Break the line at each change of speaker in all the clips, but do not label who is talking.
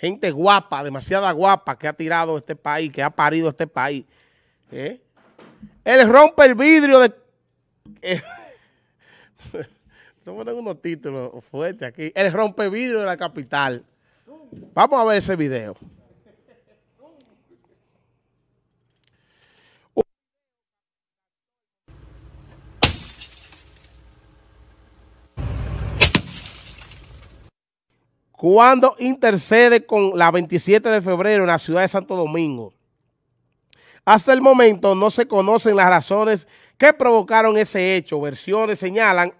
gente guapa, demasiada guapa que ha tirado este país, que ha parido este país. ¿eh? Él rompe el vidrio de... Eh, ponen unos títulos fuertes aquí. Él rompe vidrio de la capital. Vamos a ver ese video. Cuando intercede con la 27 de febrero en la ciudad de Santo Domingo. Hasta el momento no se conocen las razones que provocaron ese hecho. Versiones señalan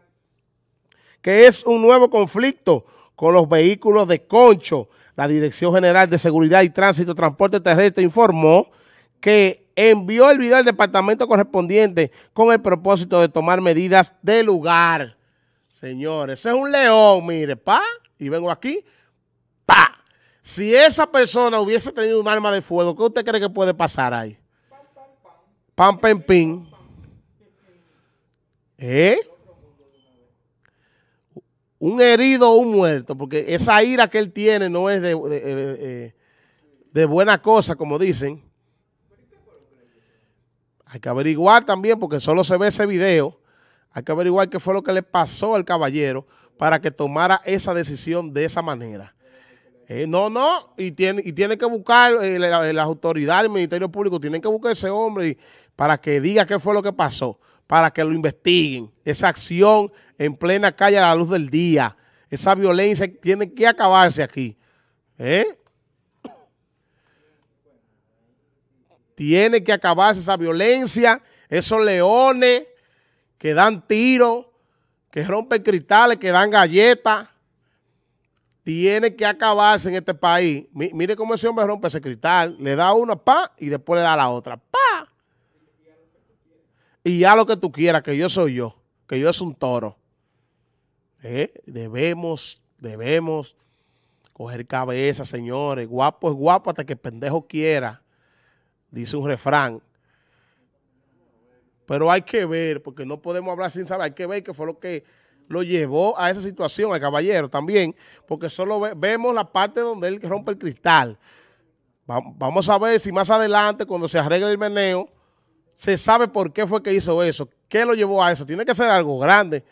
que es un nuevo conflicto con los vehículos de concho. La Dirección General de Seguridad y Tránsito Transporte Terrestre informó que envió el video al departamento correspondiente con el propósito de tomar medidas de lugar. Señores, ese es un león, mire, pa y vengo aquí, ¡pa! Si esa persona hubiese tenido un arma de fuego, ¿qué usted cree que puede pasar ahí? Pam, pam, pim. ¿Eh? Un herido o un muerto, porque esa ira que él tiene no es de, de, de buena cosa, como dicen. Hay que averiguar también, porque solo se ve ese video. Hay que averiguar qué fue lo que le pasó al caballero para que tomara esa decisión de esa manera. Eh, no, no, y tiene, y que buscar, eh, las autoridades, el Ministerio Público, tienen que buscar a ese hombre para que diga qué fue lo que pasó, para que lo investiguen. Esa acción en plena calle a la luz del día, esa violencia tiene que acabarse aquí. ¿Eh? Tiene que acabarse esa violencia, esos leones que dan tiros, que rompen cristales, que dan galletas, tiene que acabarse en este país. mire cómo ese hombre rompe ese cristal, le da una, pa, y después le da la otra, pa. Y ya lo que tú quieras, que yo soy yo, que yo es un toro. Eh, debemos, debemos coger cabeza, señores. Guapo es guapo hasta que el pendejo quiera, dice un refrán. Pero hay que ver, porque no podemos hablar sin saber, hay que ver qué fue lo que lo llevó a esa situación, al caballero también, porque solo vemos la parte donde él rompe el cristal. vamos a ver si más adelante, cuando se arregle el meneo, se sabe por qué fue que hizo eso, qué lo llevó a eso. Tiene que ser algo grande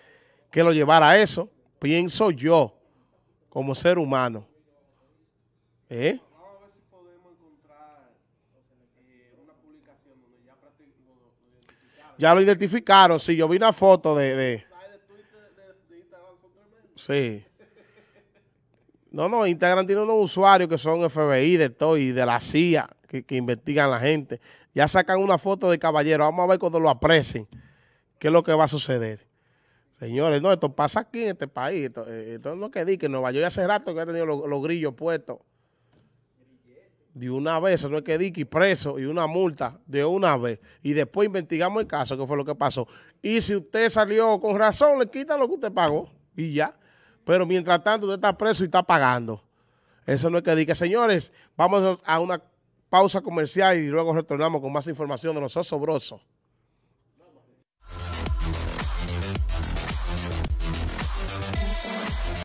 que lo llevara a eso, pienso yo, como ser humano. ¿Eh? Ya lo identificaron, sí, yo vi una foto de... de... Sí. No, no, Instagram tiene unos usuarios que son FBI de todo y de la CIA que, investigan a la gente. Ya sacan una foto de caballero. Vamos a ver cuando lo aprecen qué es lo que va a suceder. Señores, no, esto pasa aquí en este país. Esto, eh, esto no que di que Nueva York hace rato que ha tenido los grillos puestos de una vez, eso no es que dique preso y una multa de una vez. Y después investigamos el caso, que fue lo que pasó. Y si usted salió con razón, le quitan lo que usted pagó y ya. Pero mientras tanto usted está preso y está pagando. Eso no es que diga. Señores, vamos a una pausa comercial y luego retornamos con más información de los osobrosos.